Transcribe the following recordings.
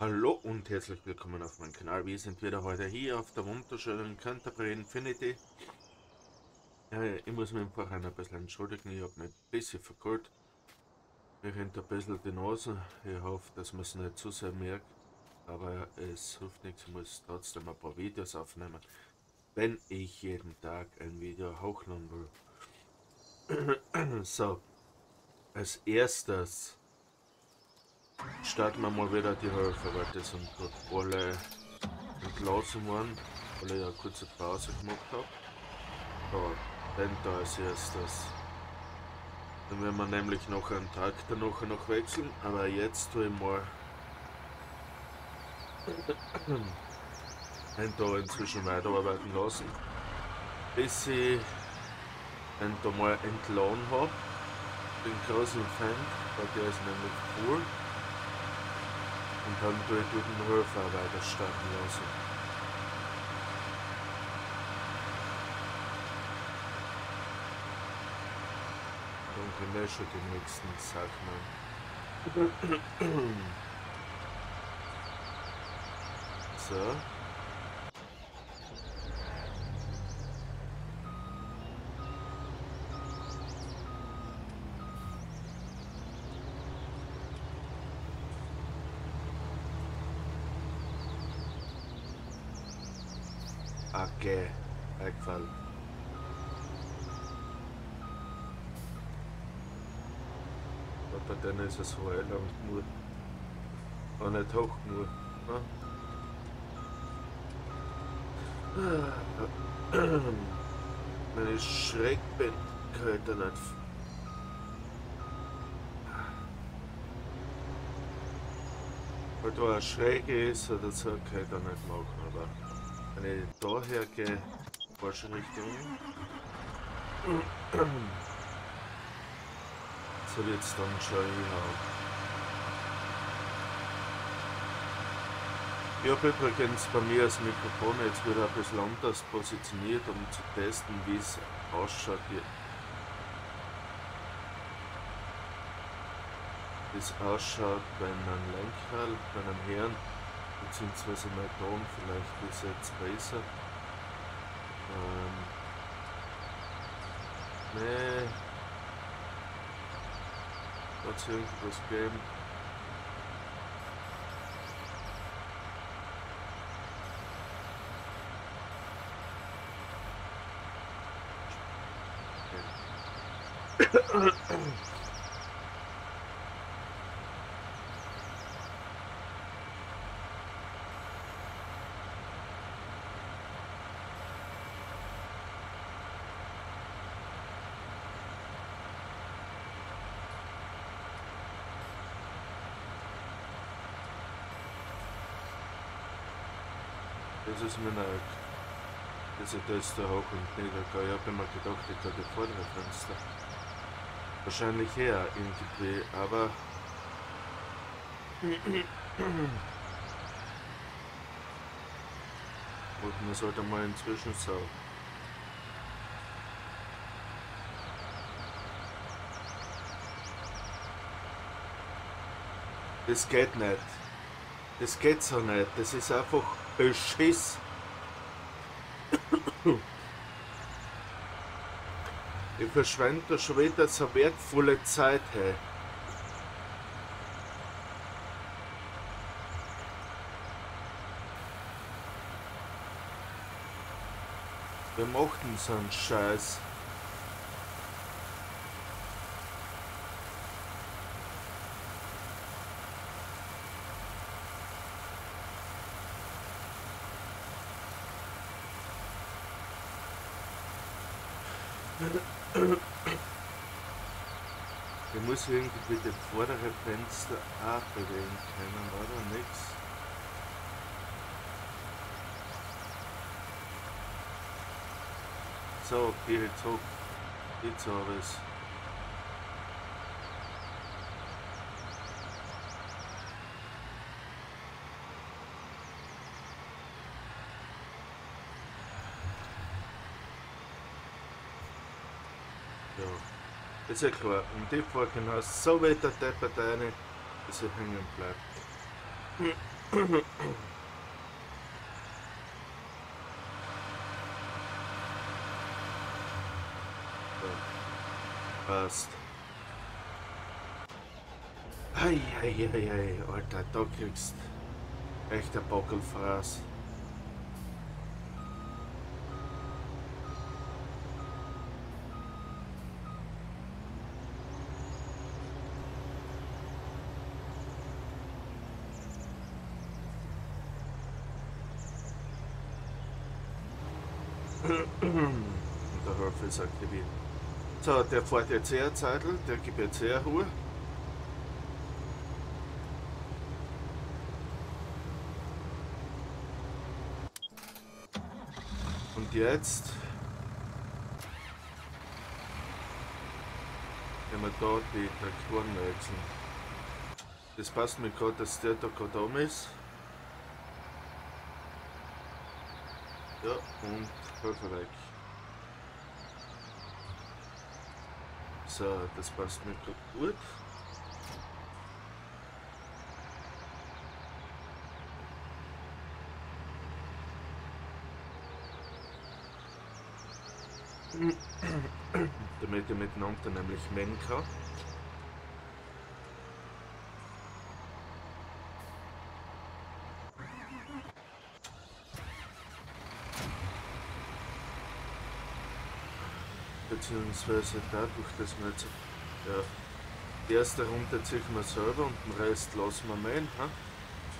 Hallo und herzlich willkommen auf meinem Kanal. Wir sind wieder heute hier auf der wunderschönen Canterbury Infinity. Ja, ich muss mich Vorhinein ein bisschen entschuldigen, ich habe mich ein bisschen verkühlt. Mir rennt ein bisschen die Nase. Ich hoffe, dass man es nicht zu sehr merkt. Aber es hilft nichts, ich muss trotzdem ein paar Videos aufnehmen, wenn ich jeden Tag ein Video hochladen will. so, als erstes starten wir mal wieder die Höfe, weil die sind dort alle entlassen worden, weil ich eine kurze Pause gemacht habe. So, dann da als erstes. Dann werden wir nämlich noch einen Tag danach noch wechseln, aber jetzt tue ich mal einen da inzwischen weiterarbeiten lassen, bis ich einen da mal entladen habe. Den großen Fan, der ist nämlich cool. Und dann tue ich den Höfer weiter starten lassen. Dann können wir schon die nächsten Sachen. so. Okay, eingefallen. Aber dann ist es so lang genug. Auch nicht hoch genug. Ne? Wenn ich schräg bin, kann ich da nicht. Weil da eine Schräge ist oder so, kann ich da nicht machen, aber. Wenn ich daher gehe, falsche Richtung. Wird es dann schon hinhauen. Ich habe übrigens bei mir das Mikrofon jetzt wieder ein bisschen anders positioniert, um zu testen, wie es ausschaut. Wie es ausschaut bei einem Lenkrad, bei einem Herrn beziehungsweise mein Ton, vielleicht ist jetzt besser. Ähm, nee. Hat es irgendwas gegeben? Okay. Das ist mir nicht. Also da ist der hoch und nieder. Ich habe immer gedacht, ich habe die vordere Fenster. Wahrscheinlich her irgendwie, aber. Und man sollte mal inzwischen so. Das geht nicht. Das geht so nicht. Das ist einfach Beschiss. Ich verschwende da schon wieder so wertvolle Zeit, hey. Wir mochten so einen Scheiß. Ich muss irgendwie das vordere Fenster auch bewegen können, oder? Nix. So, geh jetzt hoch. Jetzt habe ich es. Ja, ist ja klar. Die fahren genau so weit der Deppert rein, dass er hängen bleibt. Passt. Eieiei, Alter, da kriegst echt ein Bockelfraß. Der Hörfel sagt wie. So, der fährt jetzt eher Zeitl, der gibt jetzt eher Ruhe. Und jetzt können wir da die Traktoren wechseln. Das passt mir gerade, dass der da gerade um ist. Ja, und Pulver weg. So, das passt mir gerade gut. Damit ihr miteinander nämlich mengen kann. Beziehungsweise dadurch, dass wir jetzt ja, die erste Runde ziehen wir selber und den Rest lassen wir mähen. Ha?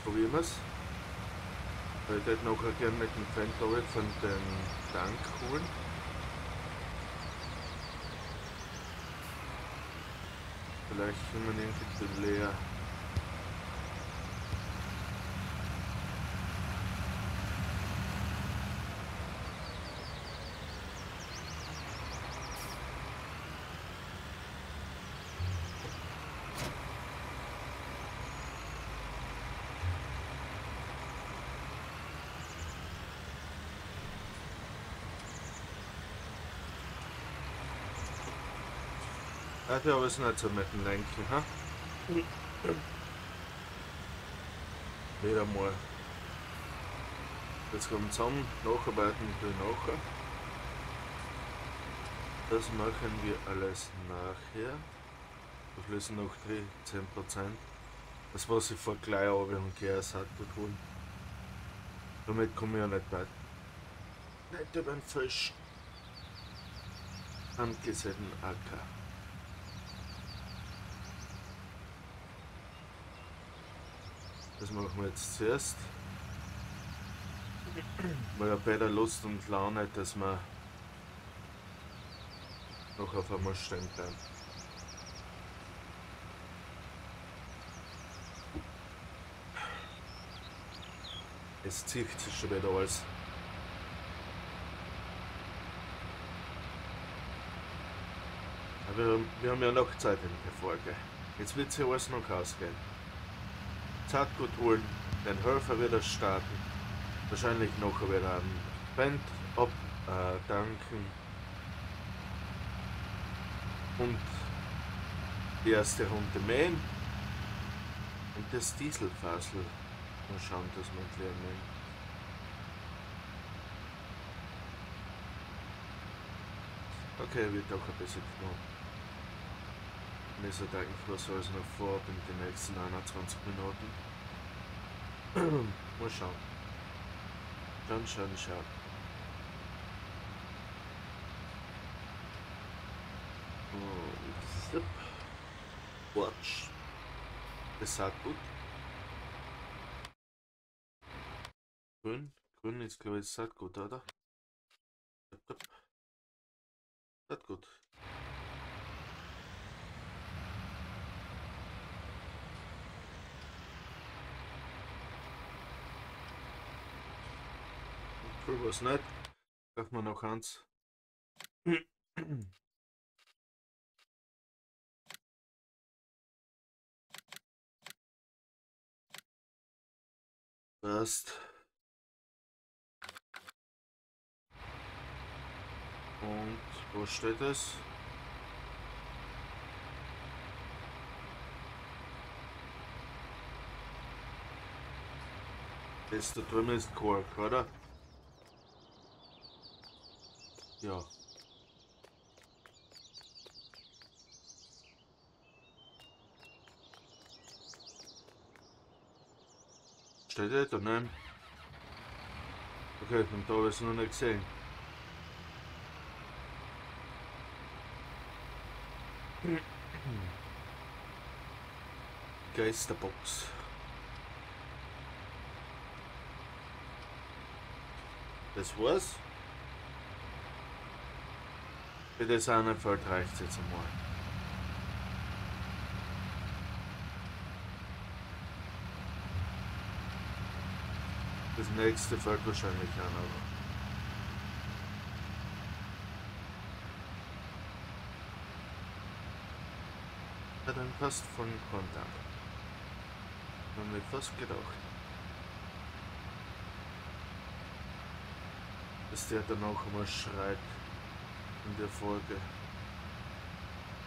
Probieren wir es. Ich hätte nachher gerne mit dem Fenster von den Tank holen. Vielleicht können wir irgendwie leer. Hat ja was nicht so mit dem Lenken, ha? Wieder mal. Jetzt kommen zusammen, nacharbeiten wir nachher. Das machen wir alles nachher. Wir fließen noch die 10%. Das was ich vor gleich habe und gleich satt tun. Damit komme ich ja nicht weit. Nicht über den Fisch. Angesetzten Acker. Das machen wir jetzt zuerst. Weil ja bei der Lust und Laune, dass wir noch auf einmal stehen bleiben. Es zieht sich schon wieder alles. Aber wir, haben ja noch Zeit in der Folge. Jetzt wird sich alles noch ausgehen. Saatgut holen, den Helfer wieder starten, wahrscheinlich noch wieder einen Band abdanken äh, und die erste Runde mähen und das Dieselfasel mal schauen, dass wir klären mähen. Okay, wird auch ein bisschen knapp. Mir ist halt eigentlich was alles noch vor in den nächsten 21 Minuten. Mal schauen. Dann schauen, schauen. Und Watch. Das sagt gut. Grün. Grün ist glaube ich sagt gut, oder? Sagt was nicht. Braucht man noch eins. Passt. Und wo steht es? Das da drüben ist Kork, oder? Ja. Steht der da, nein? Okay, und da habe ich es noch nicht gesehen. Geisterbox. Das war's. Für das eine Feld reicht es jetzt einmal. Das nächste Feld wahrscheinlich an, aber. Ja, dann passt von Kontakt. Haben wir fast gedacht. Dass der dann auch immer schreit in der Folge.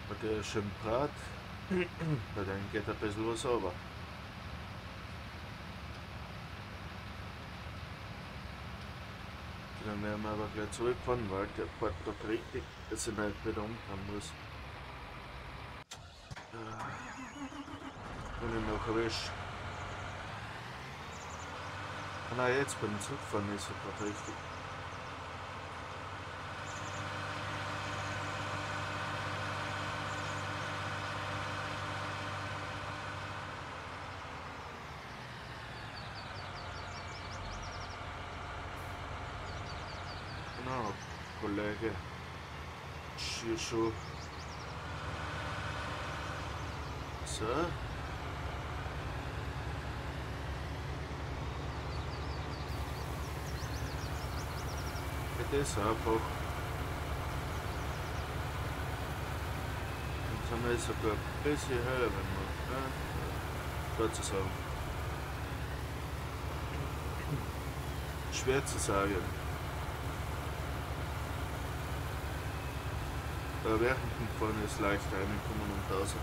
Und der brat. ja, dann geht ein bisschen was sauber. Dann werden wir aber gleich zurückfahren, weil der Port dort richtig, dass ich nicht wieder umfahren muss. Wenn ich noch erwischt. Ah nein, jetzt beim Zurückfahren ist er gerade richtig. Genau, Kollege. Hier schon. So. Das ist einfach. Jetzt haben wir sogar ein bisschen höher, wenn man. Ja, schwer zu sagen. Schwer zu sagen. Da während dem Fahren ist leicht reinkommen und raus.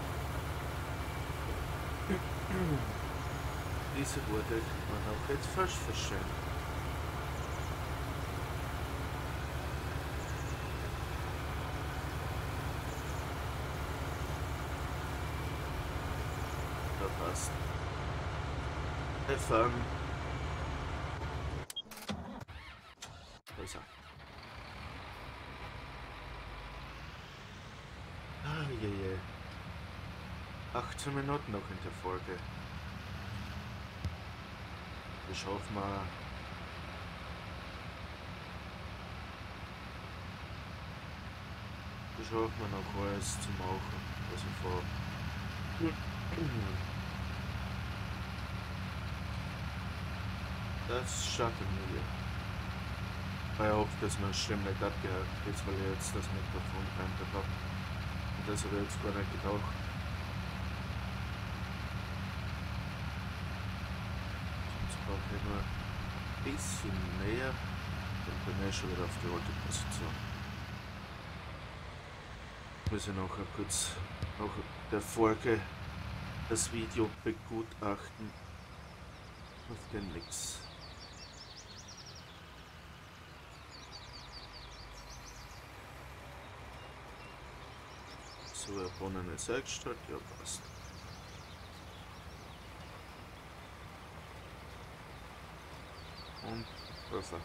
Diese Worte man auch jetzt falsch verstehen. Da passt. F-Fahren. Da ist er. Je. 18 Minuten noch in der Folge. Ich hoffe mal. Ich hoffe mal noch alles zu machen, was ich vor. Das schaffen wir. Ich hoffe, dass man Stimme nicht abgehört ist, weil ich jetzt das Mikrofon geändert habe. Das habe ich jetzt gar nicht gedacht. Jetzt brauche ich nur ein bisschen näher. Dann bin ich schon wieder auf die alte Position. Muss ich nachher kurz nach der Folge das Video begutachten. Auf den nix. So, erbonnene Werkstatt, ja passt. Und Puffer.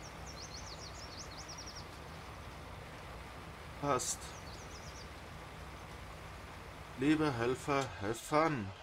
Passt. Liebe Helfer, helfen!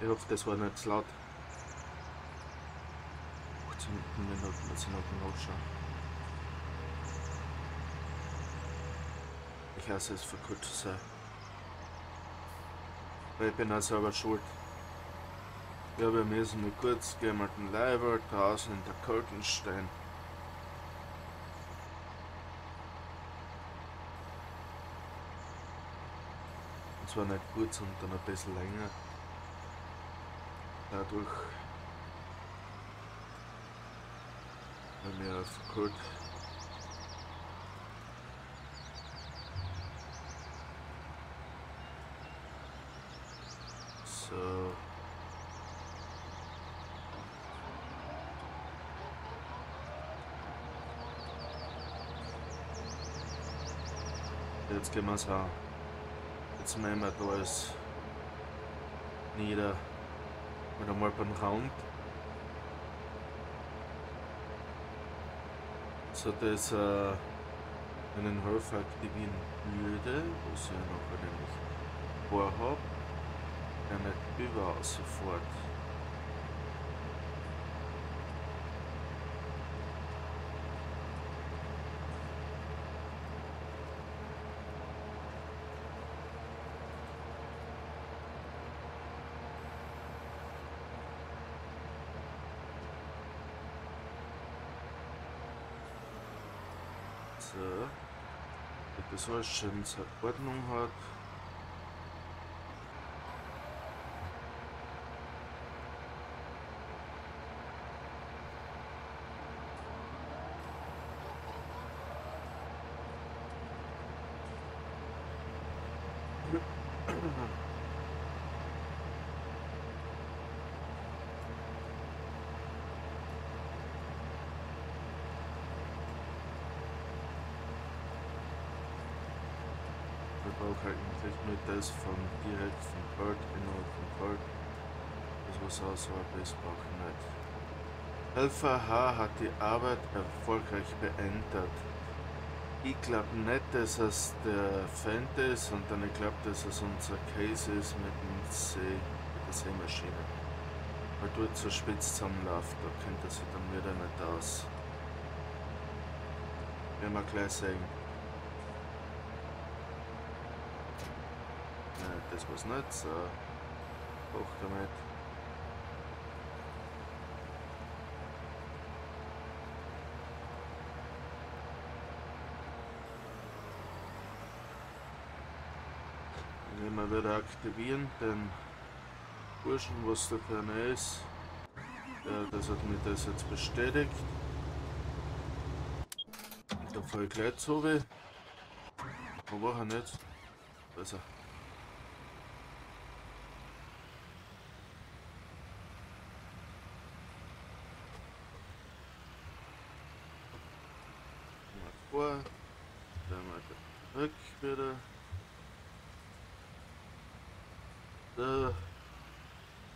Ich hoffe, das war nicht zu laut. Minuten, dass ich noch nachschaue. Ich hasse es für kurz zu sein. Weil ich bin auch selber schuld. Ja, wir müssen nur kurz gehen mit dem Leiber draußen in der Kalten. Und zwar nicht kurz, sondern ein bisschen länger. Dadurch, wenn wir auf Kurt so Jetzt gehen wir es an. Jetzt nehmen wir da nieder. Mit einmal beim Rand. So dass äh, einen Helfer aktivieren würde, was ich noch vorhabe, nicht überall sofort. So. Schön seine Ordnung hat. Wir brauchen eigentlich nur das von direkt vom Bird, innerhalb vom Bird. Ich nicht. Helfer H hat die Arbeit erfolgreich beendet. Ich glaube nicht, dass es der Feind ist, sondern ich glaube, dass es unser Case ist mit dem See, mit der Seemaschine. Weil dort so spitz zusammenläuft, da kennt er sich dann wieder nicht aus. Werden wir gleich sehen. Nein, das war's nicht. So. Hoch damit. Wenn wir wieder aktivieren, den Burschen, was da vorne ist. Ja, das hat mir das jetzt bestätigt. Da fahre ich gleich zu. Wo war er nicht? Da ist er. Mal vor, dann mal zurück wieder. So.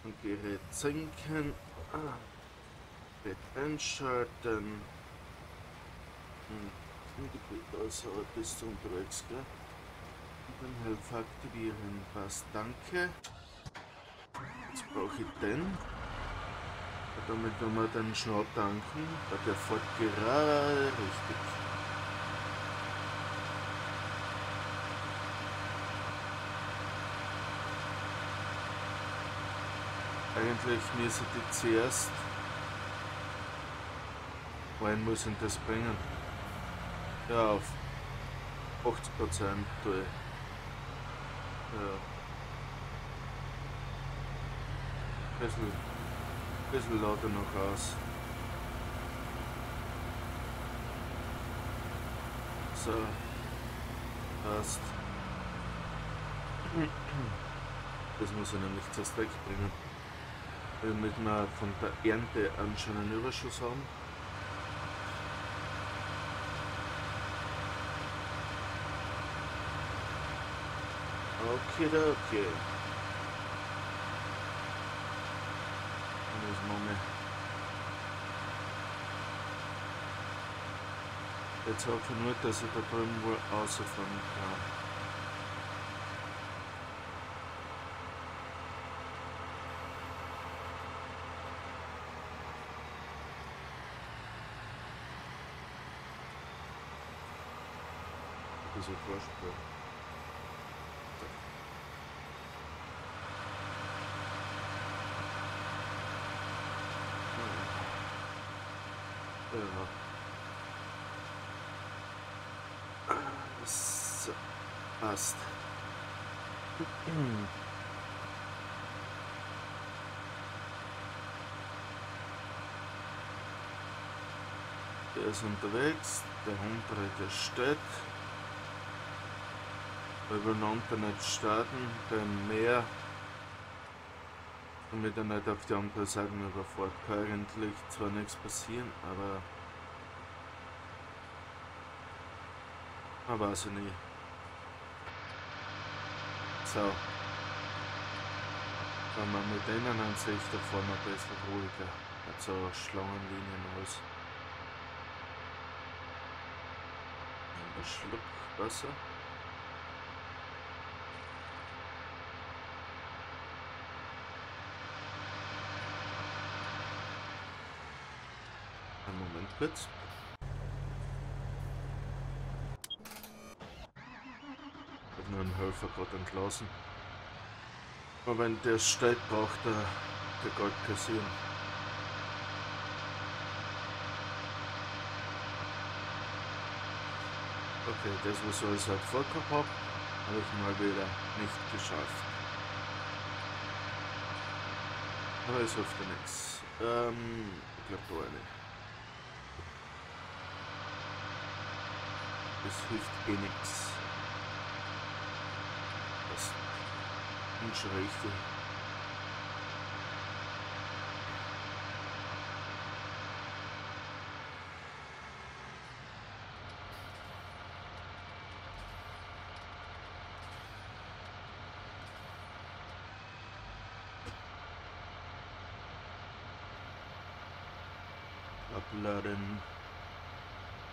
Und Gerät senken. Ah. Bett einschalten. Hm. Indikator also bist du unterwegs, gell? Und dann Helfer aktivieren. Passt, danke. Jetzt brauche ich den. Damit können wir den schon tanken, der fährt gerade richtig. Eigentlich müsste die zuerst rein muss ich das bringen. Ja, auf 80 Prozent tue ich. Ja. Bisschen, bisschen lauter noch aus. So. Passt. Das muss ich nämlich zuerst wegbringen. Damit wir von der Ernte einen Überschuss haben. Okay, okay. Das machen wir. Jetzt hoffe ich nur, dass ich da drüben wohl rausfahren kann. Bisschen Vorsprung. Ja. So, passt. Der ist unterwegs, der untere der steht. Unter nicht starten, beim Meer, damit er nicht auf die andere Seite überfährt. Kann eigentlich zwar nichts passieren, aber man weiß ja nie. So. Wenn man mit denen an sich da vorne ein bisschen ruhiger. Nicht so Schlangenlinien aus. Ein Schluck Wasser. Kurz. Ich habe nur einen Helfer gerade entlassen. Aber wenn der steht, braucht er der Gold kassieren. Okay, das was ich halt vorgehabt habe, habe ich mal wieder nicht geschafft. Aber es hilft ja nichts. Ähm, ich glaube da eine. Das hilft eh nichts. Das ist schon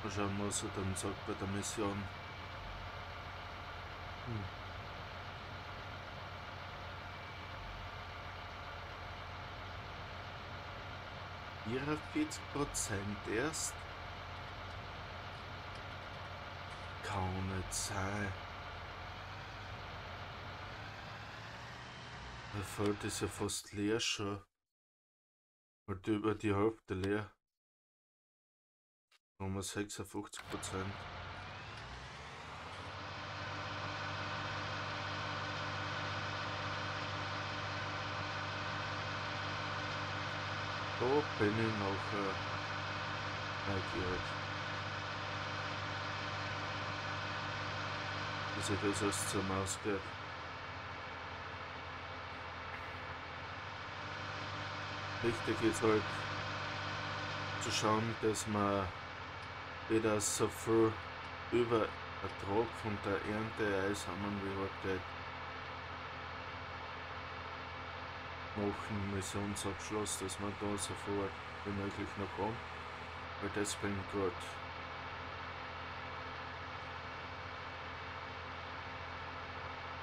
schauen, was er dann sagt bei der Mission. Hm. Vierundvierzig Prozent erst. Kann nicht sein. Der Feld ist ja fast leer schon. Und über die Hälfte leer. Nummer 56 Prozent. Da bin ich noch äh, neugierig. Wie sich das erst zum ausgeht. Wichtig ist halt zu schauen, dass man wieder so viel über Ertrag von der Ernte wie halt geht. Nach dem Missionsabschluss, dass man da so viel wie möglich noch kommt. Weil das bringt gut.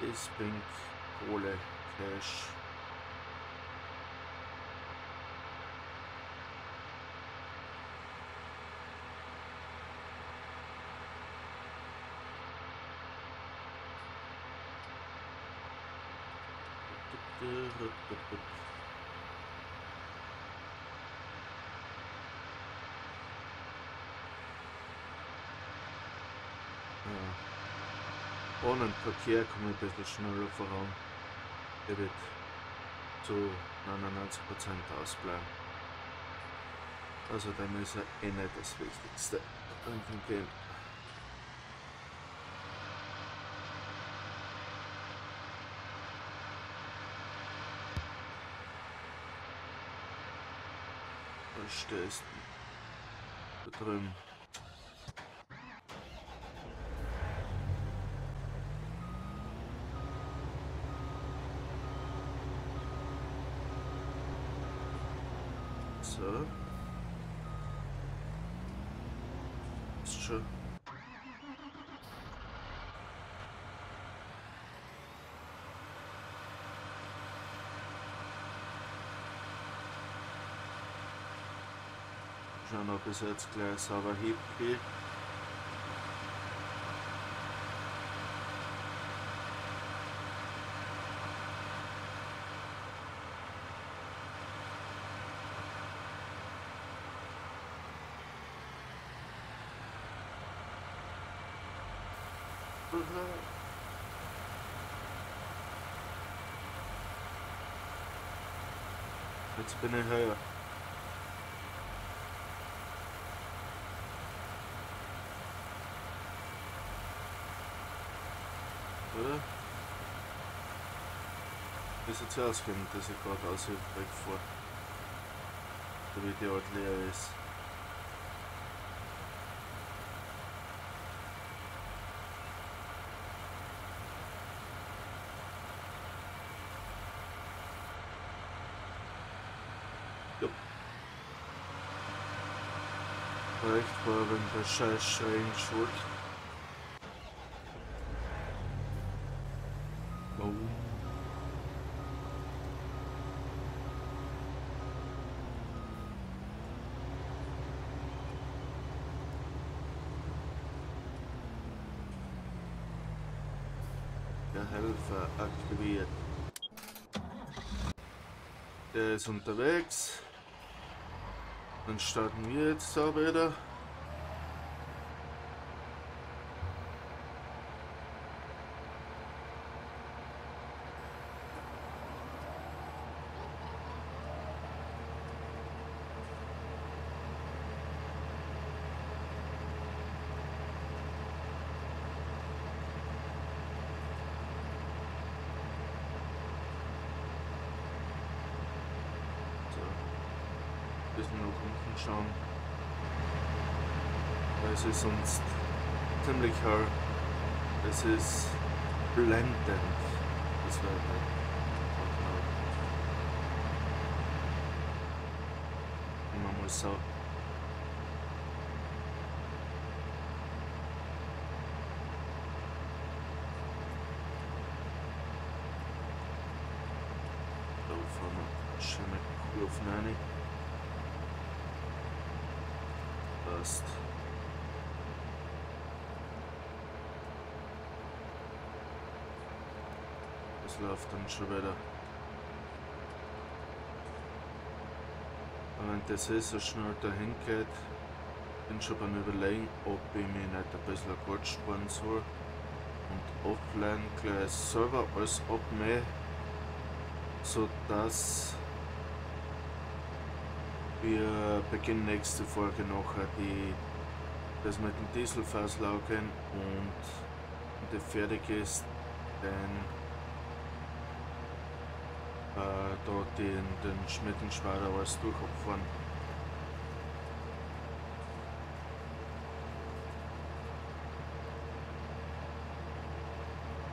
Das bringt Kohle, Cash. Ja. Ohne Verkehr komme ich ein bisschen schneller voran. Der wird zu 99% ausbleiben. Also dann ist er eh nicht das Wichtigste. Einfach gehen. Stehst. Da drüben. John opposite Claire Sauber Heap here. It's been a hell. Oder? Es aus, wenn dass ich gerade aus wegfahre? Damit die Ort leer ist. Recht war wegen der scheiß Schreien schuld. Oh. Der Helfer aktiviert. Der ist unterwegs. Dann starten wir jetzt da wieder. Bisschen nach unten schauen. Es ist sonst ziemlich hell. Es ist blendend, das Wetter. Und man muss so da fahren wir schöne Kurven rein. passt. Läuft dann schon wieder. Und wenn das ist, so schnell dahin geht, bin schon beim Überlegen, ob ich mich nicht ein bisschen kurz sparen soll und offline gleich selber alles abmähe, sodass wir beginnen nächste Folge nachher die, das mit dem Dieselfass laufen und wenn der fertig ist, dann äh, dort den, den Schmittenschwader alles durchopfern.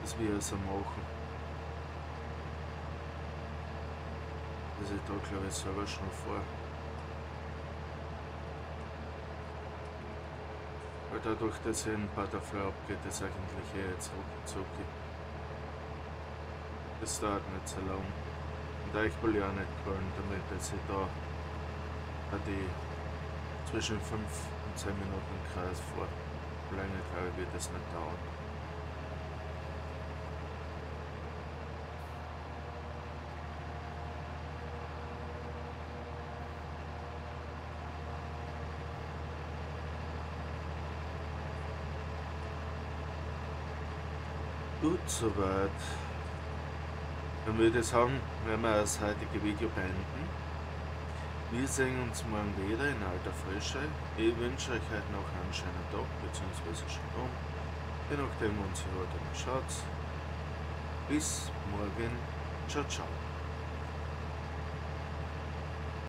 Das wir also machen. Das ist da glaube ich selber schon vor. Weil dadurch, dass ich ein Butterfly abgeht, ist eigentlich eher jetzt rucki Das dauert nicht so lang. Und ich will ja nicht wollen, damit dass ich da die zwischen 5 und 10 Minuten Kreis vor. Länger glaube wird das nicht dauern. Gut, soweit. Dann würde ich sagen, werden wir das heutige Video beenden. Wir sehen uns morgen wieder in alter Frische. Ich wünsche euch heute noch einen schönen Tag, beziehungsweise schon um. Je nachdem, wann ihr heute schaut. Bis morgen. Ciao, ciao.